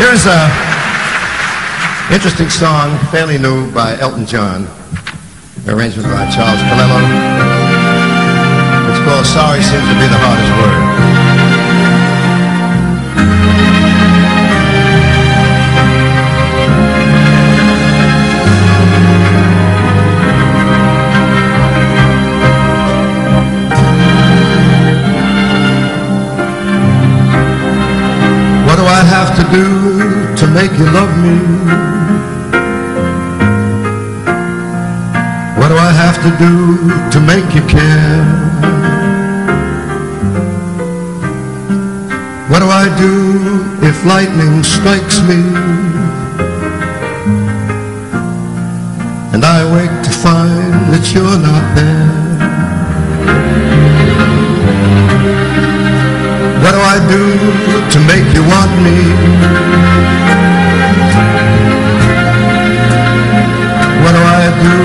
Here's a interesting song, fairly new, by Elton John. Arrangement by Charles Calello. It's called Sorry Seems to Be the Hardest Word. Have to do to make you love me? What do I have to do to make you care? What do I do if lightning strikes me? And I wake to find that you're not there. What do I do to make you want me? What do I do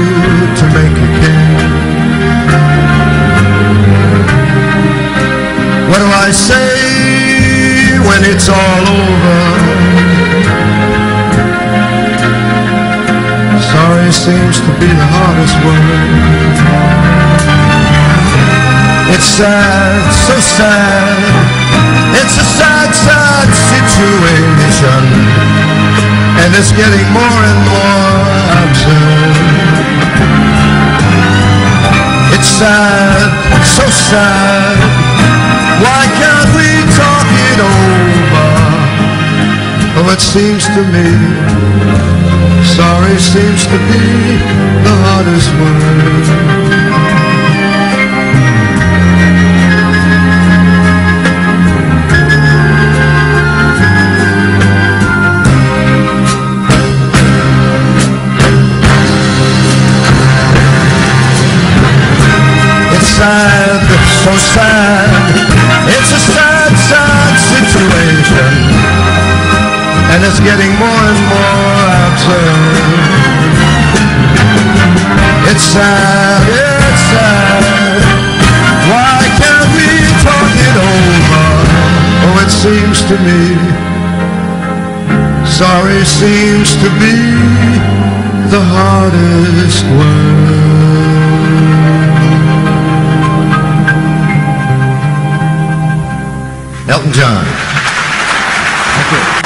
to make you care? What do I say when it's all over? Sorry seems to be the hardest word. It's sad, so sad. It's getting more and more absurd. It's sad, so sad. Why can't we talk it over? Oh, it seems to me, sorry seems to be the hardest word. Sad, so sad. It's a sad, sad situation. And it's getting more and more absurd. It's sad, it's sad. Why can't we talk it over? Oh, it seems to me. Sorry seems to be the hardest Elton John. Thank you.